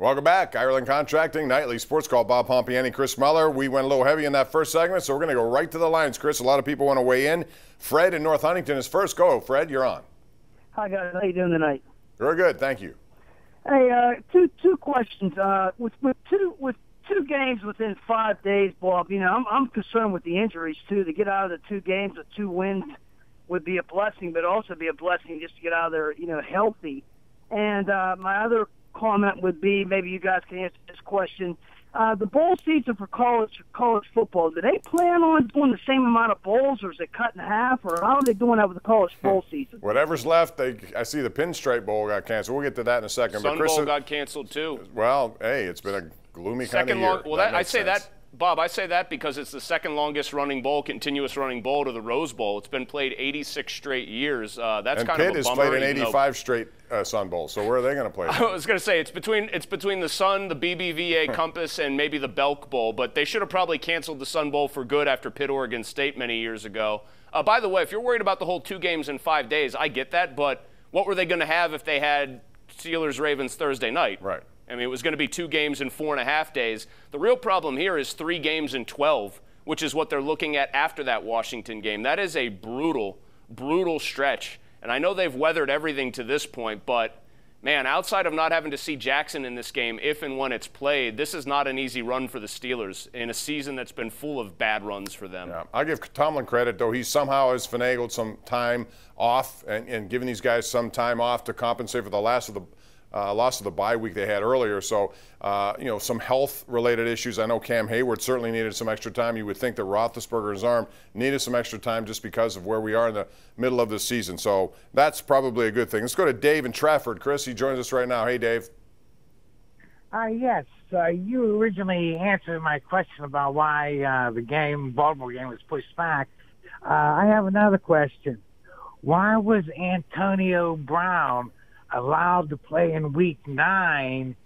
Welcome back. Ireland Contracting Nightly Sports Call. Bob Pompeani, Chris Mueller. We went a little heavy in that first segment, so we're going to go right to the lines, Chris. A lot of people want to weigh in. Fred in North Huntington is first. Go, Fred. You're on. Hi guys, how you doing tonight? Very good, thank you. Hey, uh, two two questions. Uh, with with two with two games within five days, Bob. You know, I'm I'm concerned with the injuries too. To get out of the two games with two wins would be a blessing, but also be a blessing just to get out of there, you know, healthy. And uh, my other comment would be maybe you guys can answer this question. Uh, the bowl season for college college football, do they plan on doing the same amount of bowls, or is it cut in half, or how are they doing that with the college bowl season? Whatever's left, they I see the Pinstripe Bowl got canceled. We'll get to that in a second. Sun but Chris, Bowl got canceled too. well, hey, it's been a gloomy kind of Second year. long. Well, that, I makes say sense. that, Bob. I say that because it's the second longest running bowl, continuous running bowl to the Rose Bowl. It's been played 86 straight years. Uh, that's And kind Pitt of a has bummer. played in even though- 85 straight uh, Sun Bowl. So where are they going to play? I was going to say it's between it's between the Sun, the BBVA Compass, and maybe the Belk Bowl. But they should have probably canceled the Sun Bowl for good after Pitt Oregon State many years ago. Uh, by the way, if you're worried about the whole two games in five days, I get that. But what were they going to have if they had Steelers Ravens Thursday night? Right. I mean, it was going to be two games in four and a half days. The real problem here is three games in 12, which is what they're looking at after that Washington game. That is a brutal, brutal stretch. And I know they've weathered everything to this point, but man, outside of not having to see Jackson in this game, if and when it's played, this is not an easy run for the Steelers in a season that's been full of bad runs for them. Yeah, I'll give Tomlin credit, though. He somehow has finagled some time off and, and given these guys some time off to compensate for the last of the uh, loss of the bye week they had earlier. So, uh, you know, some health-related issues. I know Cam Hayward certainly needed some extra time. You would think that Roethlisberger's arm needed some extra time just because of where we are in the middle of the season. So that's probably a good thing. Let's go to Dave in Trafford. Chris, he joins us right now. Hey, Dave. Uh, yes, uh, you originally answered my question about why uh, the game, Baltimore game, was pushed back. Uh, I have another question. Why was Antonio Brown allowed to play in Week Nine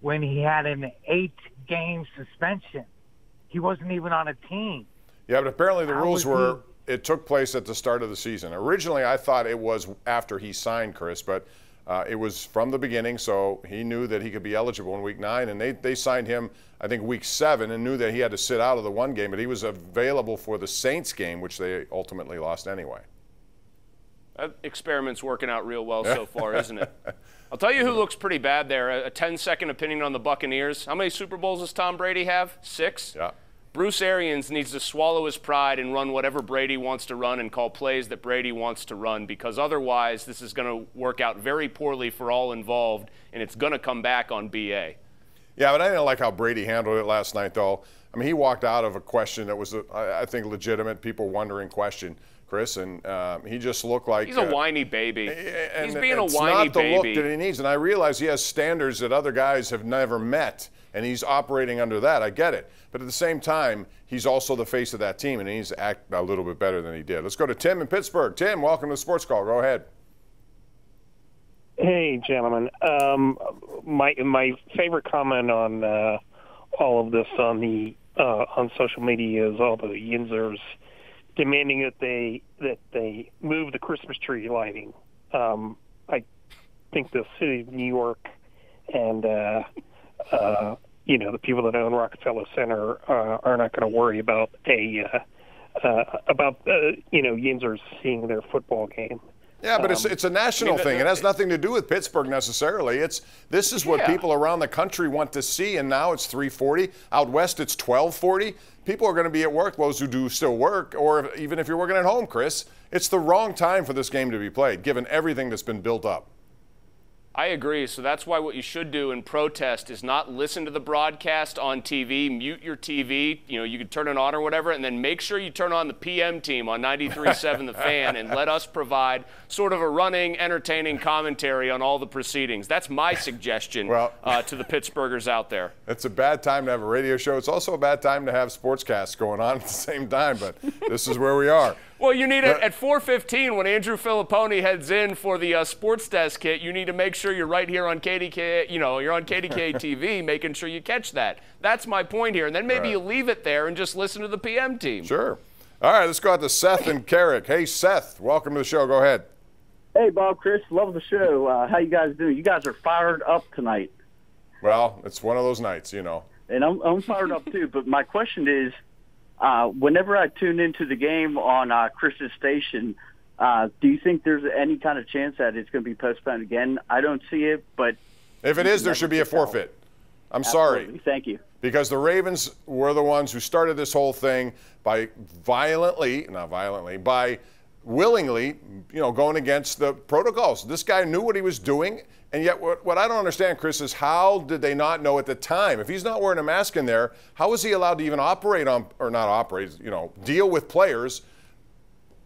when he had an eight-game suspension? He wasn't even on a team. Yeah, but apparently the How rules were it took place at the start of the season. Originally, I thought it was after he signed Chris, but uh, it was from the beginning, so he knew that he could be eligible in week nine, and they, they signed him, I think, week seven, and knew that he had to sit out of the one game, but he was available for the Saints game, which they ultimately lost anyway. That experiment's working out real well so far, isn't it? I'll tell you who looks pretty bad there. A 10 second opinion on the Buccaneers. How many Super Bowls does Tom Brady have? Six? Yeah. Bruce Arians needs to swallow his pride and run whatever Brady wants to run and call plays that Brady wants to run because otherwise this is going to work out very poorly for all involved and it's going to come back on BA. Yeah, but I didn't like how Brady handled it last night, though. I mean, he walked out of a question that was, I think, legitimate, people wondering question, Chris, and um, he just looked like He's a uh, whiny baby. and He's being a whiny baby. And it's whiny not the baby. look that he needs. And I realize he has standards that other guys have never met, and he's operating under that. I get it. But at the same time, he's also the face of that team, and he needs to act a little bit better than he did. Let's go to Tim in Pittsburgh. Tim, welcome to the Sports Call. Go ahead. Hey, gentlemen. Um, my my favorite comment on uh, all of this on the uh, on social media is all the Yinzers demanding that they that they move the Christmas tree lighting. Um, I think the city of New York and uh, uh, you know the people that own Rockefeller Center uh, are not going to worry about a uh, uh, about uh, you know Yinzers seeing their football game. Yeah, but it's, it's a national Um, I mean, thing. the- It has nothing to do with Pittsburgh necessarily. It's this is what Yeah. people around the country want to see, and now it's 3:40. Out west, it's 12:40. People are going to be at work. Those who do still work, or if, even if you're working at home, Chris, it's the wrong time for this game to be played, given everything that's been built up. I agree. So that's why what you should do in protest is not listen to the broadcast on TV, mute your TV. You know, you could turn it on or whatever, and then make sure you turn on the PM team on 93.7 The Fan and let us provide sort of a running, entertaining commentary on all the proceedings. That's my suggestion Well- uh, to the Pittsburghers out there. It's a bad time to have a radio show. It's also a bad time to have sportscasts going on at the same time, but this is where we are. Well, you need it at 4:15 when Andrew Fillipponi heads in for the uh, sports desk hit. You need to make sure you're right here on KDK. You know, you're on KDK TV, making sure you catch that. That's my point here. And then maybe Right. you leave it there and just listen to the PM team. Sure. All right, let's go out to Seth and Carrick. Hey, Seth, welcome to the show. Go ahead. Hey, Bob, Chris, love the show. Uh, how you guys doing? You guys are fired up tonight. Well, it's one of those nights, you know. And I'm I'm fired up too. But my question is, uh, whenever I tune into the game on uh, Chris's station, uh, do you think there's any kind of chance that it's going to be postponed again? I don't see it, but if it is, there should be a forfeit. I'm Absolutely. sorry. Thank you. Because the Ravens were the ones who started this whole thing by violently, not violently, by willingly, you know, going against the protocols. This guy knew what he was doing, and yet what, what I don't understand, Chris, is how did they not know at the time? If he's not wearing a mask in there, how is he allowed to even operate on, or not operate, you know, deal with players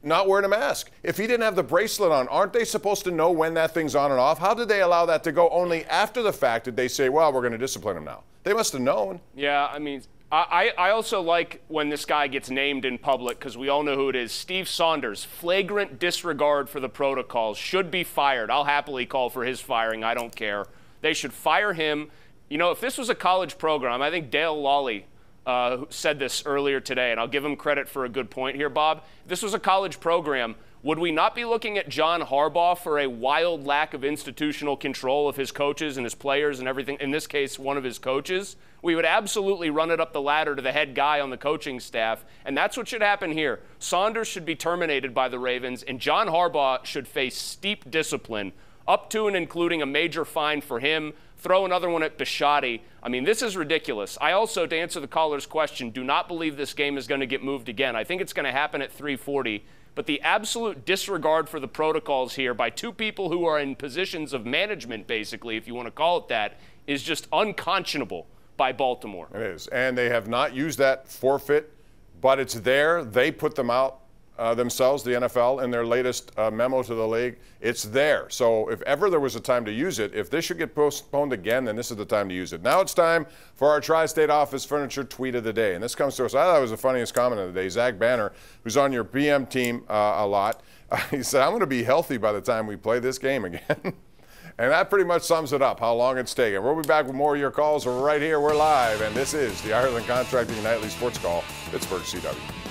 not wearing a mask. If he didn't have the bracelet on, aren't they supposed to know when that thing's on and off? How did they allow that to go only after the fact did they say, well, we're going to discipline him now? They must have known. Yeah, I mean, I, I also like when this guy gets named in public because we all know who it is. Steve Saunders, flagrant disregard for the protocols, should be fired. I'll happily call for his firing. I don't care. They should fire him. You know, if this was a college program, I think Dale Lolley uh, said this earlier today, and I'll give him credit for a good point here, Bob. If this was a college program, would we not be looking at John Harbaugh for a wild lack of institutional control of his coaches and his players and everything? In this case, one of his coaches. We would absolutely run it up the ladder to the head guy on the coaching staff, and that's what should happen here. Saunders should be terminated by the Ravens, and John Harbaugh should face steep discipline, up to and including a major fine for him, throw another one at Bisciotti. I mean, this is ridiculous. I also, to answer the caller's question, do not believe this game is going to get moved again. I think it's going to happen at 340. But the absolute disregard for the protocols here by two people who are in positions of management, basically, if you want to call it that, is just unconscionable by Baltimore. It is. And they have not used that forfeit, but it's there. They put them out uh, themselves, the NFL, in their latest uh, memo to the league. It's there. So if ever there was a time to use it, if this should get postponed again, then this is the time to use it. Now it's time for our Tri State Office Furniture Tweet of the Day. And this comes to us, I thought it was the funniest comment of the day. Zach Banner, who's on your BM team uh, a lot, he said, I'm going to be healthy by the time we play this game again. and that pretty much sums it up, how long it's taken. We'll be back with more of your calls right here. We're live, and this is the Ireland Contracting Nightly Sports Call, Pittsburgh CW.